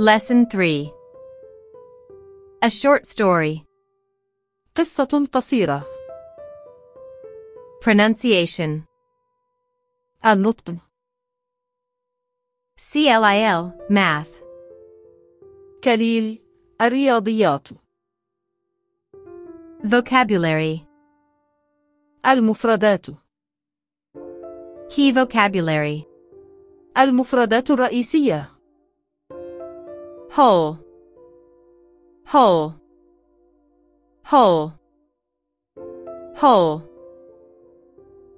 Lesson 3 A short story. قصة قصيرة Pronunciation. النطق CLIL, Math. كليل الرياضيات Vocabulary. المفردات Key vocabulary. المفردات الرئيسية Whole. Whole. Whole. Whole.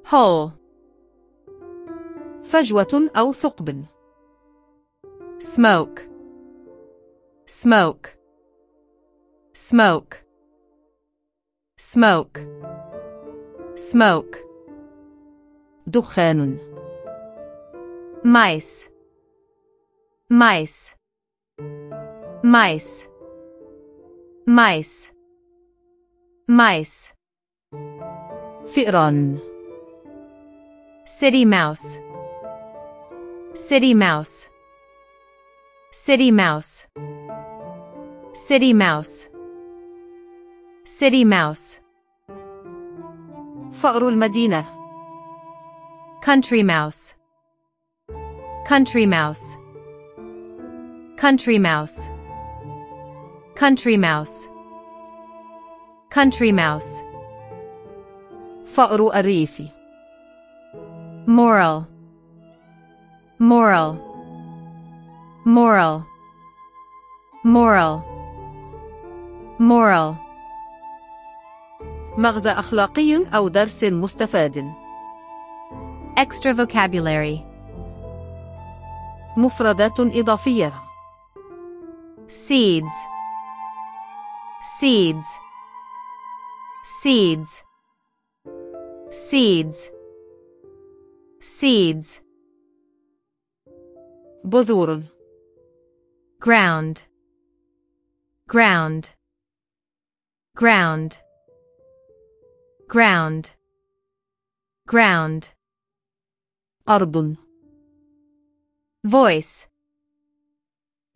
Whole. فجوة أو ثقب Smoke. Smoke. Smoke. Smoke. Smoke. دخان Mice. Mice. Mice. Mice. Mice. فئران City mouse. City mouse. City mouse. City mouse. City mouse. فأر المدينة Country mouse. Country mouse. Country mouse. Country mouse. Country mouse. فأر الريف Moral. Moral. Moral. Moral. Moral. مغزى أخلاقي أو درس مستفاد Extra vocabulary. مفردات إضافية Seeds. Seeds. Seeds. Seeds. Seeds. بذور Ground. Ground. Ground. Ground. Ground. أرض Voice.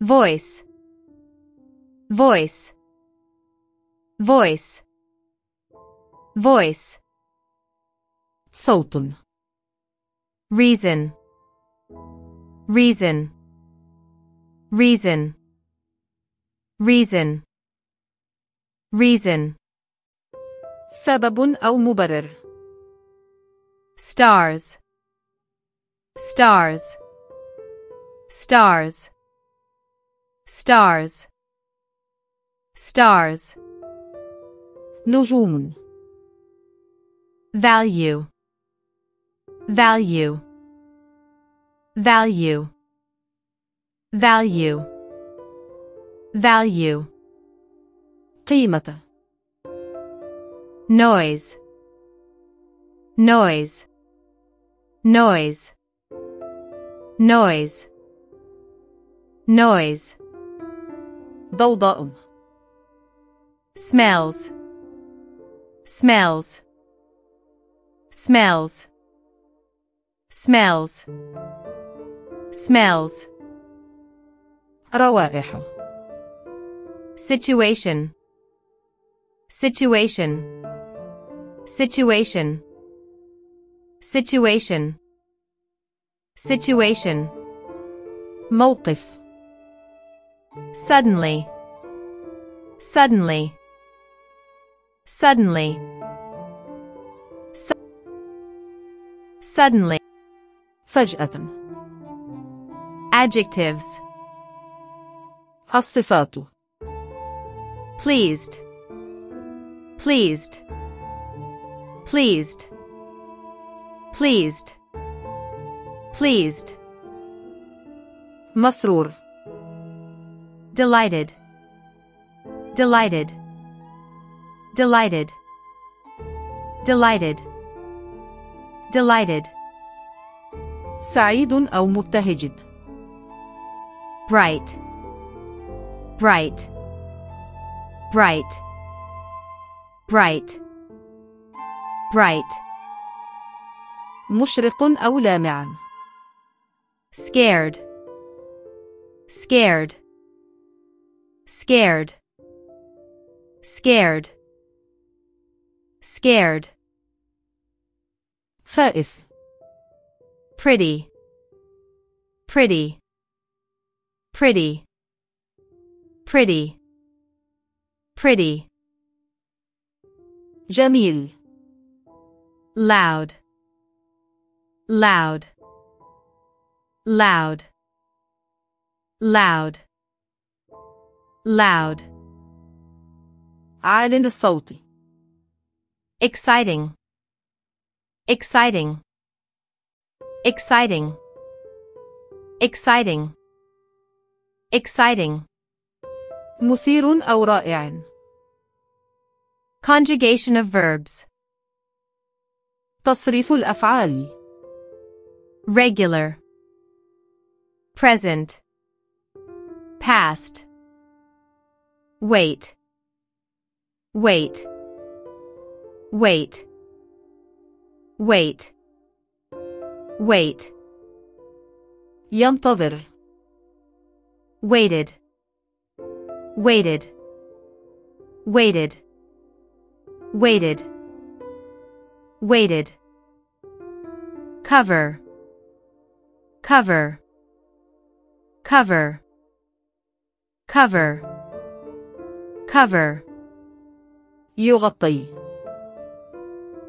Voice. Voice. Voice. Voice. صوت Reason. Reason. Reason. Reason. Reason. سبب أو مبرر Stars. Stars. Stars. Stars. Stars. نجوم Value. Value. Value. Value. Value. قيمة Noise. Noise. Noise. Noise. Noise. ضوضاء Smells. Smells. Smells. Smells. Smells. روائح Situation. Situation. Situation. Situation. Situation. موقف Suddenly. Suddenly. Suddenly. Su- Suddenly. فجأة Adjectives. الصفات Pleased. Pleased. Pleased. Pleased. Pleased. مسرور Delighted. Delighted. Delighted. Delighted. Delighted. سعيد أو مبتهج Bright. Bright. Bright. Bright. Bright. مشرق أو لامع Scared. Scared. scared, scared, scared, خائف pretty, pretty, pretty, pretty, pretty, جميل loud, loud, loud, loud, loud, عال الصوت exciting, exciting, exciting, exciting, exciting. مثير أو رائع Conjugation of verbs. تصريف الأفعال Regular. Present. Past. Wait. Wait. Wait. Wait. Wait. ينتظر Waited. Waited. Waited. Waited. Waited. Cover. Cover. Cover. Cover. Cover. يغطي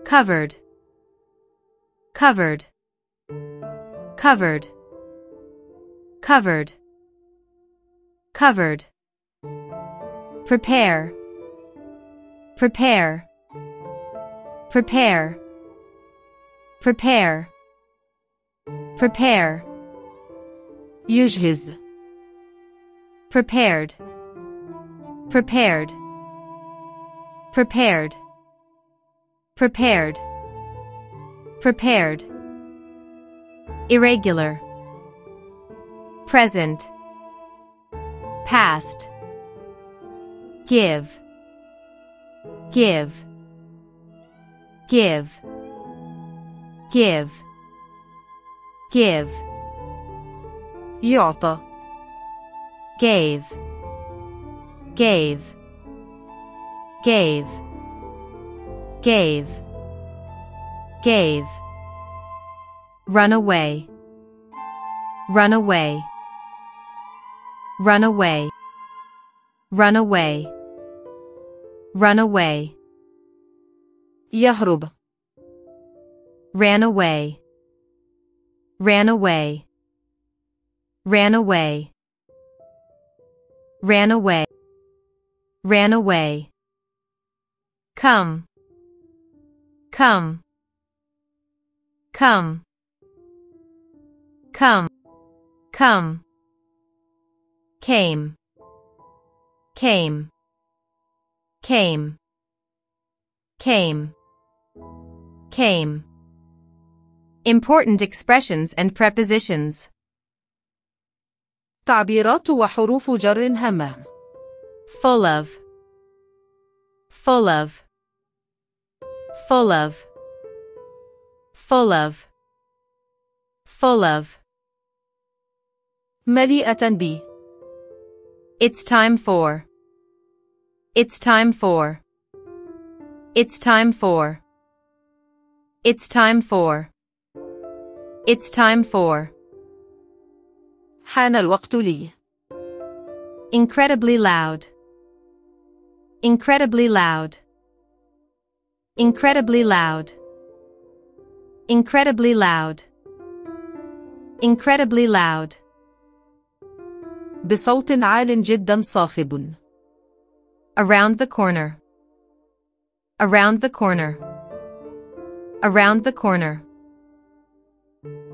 Covered. Covered. Covered. Covered. Covered. Prepare. Prepare. Prepare. Prepare. Prepare. يجهز Prepared. Prepared. Prepared. Prepared. Prepared. Irregular. Present. Past. Give. Give. Give. Give. Give. Hjälpa. Gave. Gave. Gave Gave. Gave. Run away. Run away. Run away. Run away. Run away. يهرب Ran away. Ran away. Ran away. Ran away. Ran away. Come. Come. Come. Come. Come. Came. Came. Came. Came. Came. Important expressions and prepositions. تعبيرات وحروف جر هامة Full of. Full of. Full of. Full of. Full of. مليئة ب It's time for. It's time for. It's time for. It's time for. It's time for. حان الوقت لي Incredibly loud. Incredibly loud. Incredibly loud. Incredibly loud. Incredibly loud. بصوت عال جدا صاخب Around the corner. Around the corner. Around the corner.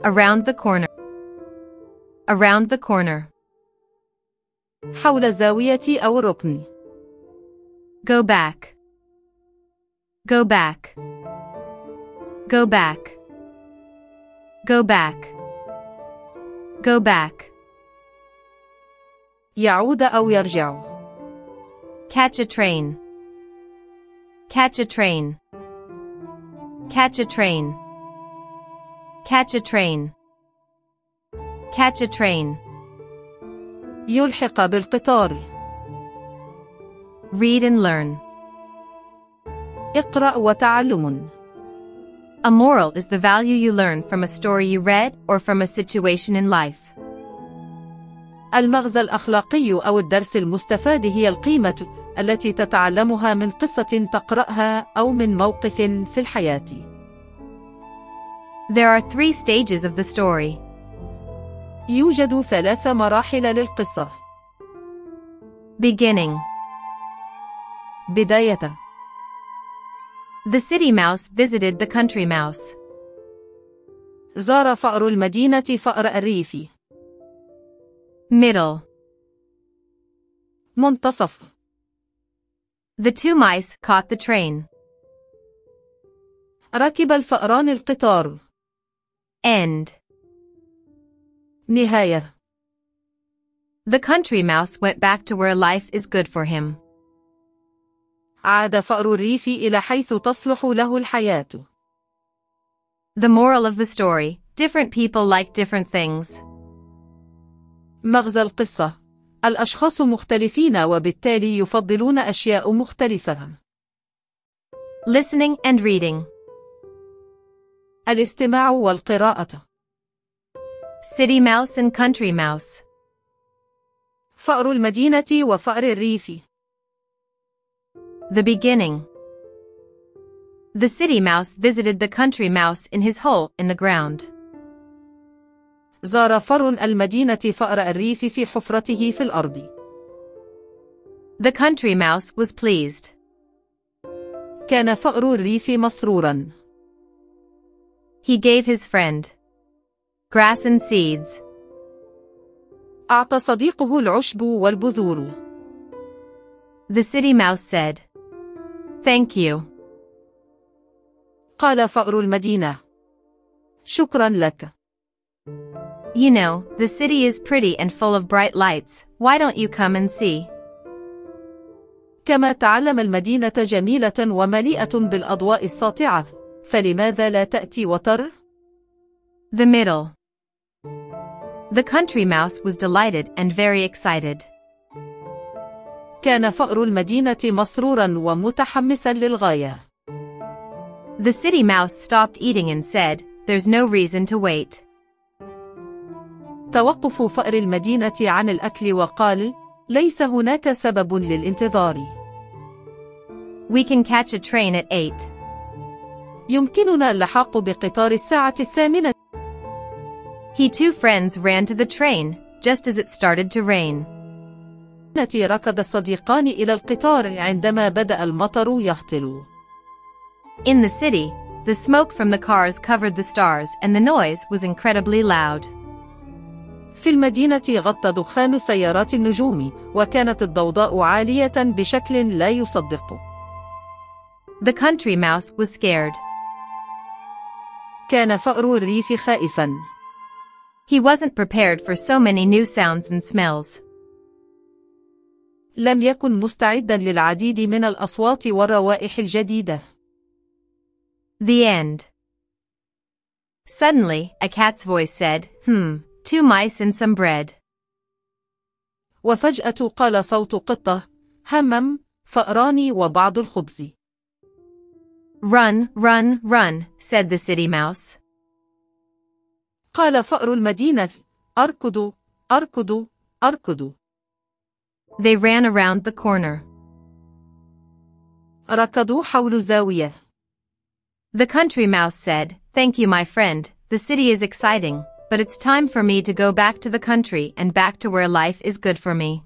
Around the corner. Around the corner. حول زاوية أو ركن Go back. Go back. Go back. Go back. Go back. يعود أو يرجع Catch a train. Catch a train. Catch a train. Catch a train. Catch a train. يلحق بالقطار Read and learn. اقرأ وتعلم. A moral is the value you learn from a story you read or from a situation in life. المغزى الأخلاقي أو الدرس المستفاد هي القيمة التي تتعلمها من قصة تقرأها أو من موقف في الحياة. There are three stages of the story. يوجد ثلاث مراحل للقصة. Beginning. بداية The city mouse visited the country mouse. زار فأر المدينة فأر الريف. Middle. منتصف The two mice caught the train. ركب الفأران القطار. End. نهاية The country mouse went back to where life is good for him. عاد فأر الريف إلى حيث تصلح له الحياة. The moral of the story different people like different things. مغزى القصة الأشخاص مختلفين وبالتالي يفضلون أشياء مختلفة. Listening and reading. الاستماع والقراءة. City mouse and country mouse. فأر المدينة وفأر الريف. The beginning. The city mouse visited the country mouse in his hole in the ground. زار فر المدينة فأر الريف في حفرته في الأرض. The country mouse was pleased. كان فأر الريف مسرورا. He gave his friend grass and seeds. أعطى صديقه العشب والبذور. The city mouse said, Thank you. قال فأر المدينة. شكرا لك. You know, the city is pretty and full of bright lights, why don't you come and see? كما تعلم المدينة جميلة ومليئة بالأضواء الساطعة، فلماذا لا تأتي وتر؟ The middle. The country mouse was delighted and very excited. كان فأر المدينة مسرورا ومتحمسا للغاية. The city mouse stopped eating and said, There's no reason to wait. توقف فأر المدينة عن الأكل وقال: ليس هناك سبب للانتظار. We can catch a train at 8. يمكننا اللحاق بقطار الساعة الثامنة. He two friends ran to the train, just as it started to rain. ركض الصديقان إلى القطار عندما بدأ المطر يهطل. In the city, the smoke from the cars covered the stars and the noise was incredibly loud. في المدينة غطى دخان سيارات النجوم، وكانت الضوضاء عالية بشكل لا يصدق. The country mouse was scared. كان فأر الريف خائفا. He wasn't prepared for so many new sounds and smells. لم يكن مستعدا للعديد من الأصوات والروائح الجديدة. The end. Suddenly, a cat's voice said, Hmm, two mice and some bread. وفجأة قال صوت قطة: همم، فأران وبعض الخبز. Run, run, run, said the city mouse. قال فأر المدينة: أركض، أركض، أركض. They ran around the corner. ركضوا حول الزاوية. The country mouse said, Thank you, my friend, the city is exciting, but it's time for me to go back to the country and back to where life is good for me.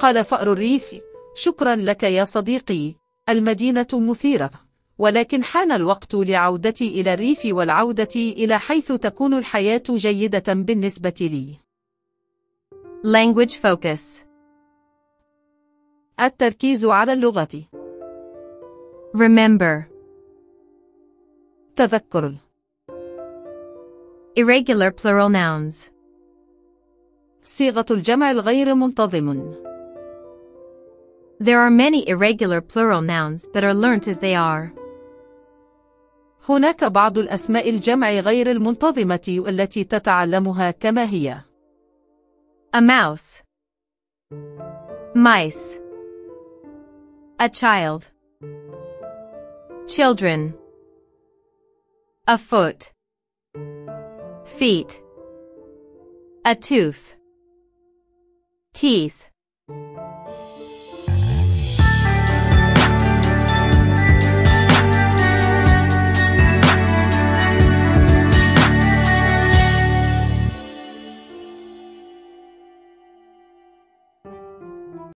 قال فأر الريف: شكرا لك يا صديقي، المدينة مثيرة، ولكن حان الوقت لعودتي إلى الريف والعودة إلى حيث تكون الحياة جيدة بالنسبة لي. Language focus. التركيز على اللغة. Remember. تذكر. Irregular plural nouns. صيغة الجمع الغير منتظم. There are many irregular plural nouns that are learnt as they are. هناك بعض الأسماء الجمع غير المنتظمة التي تتعلمها كما هي. A mouse. Mice. A child. Children. A foot. Feet. A tooth. Teeth.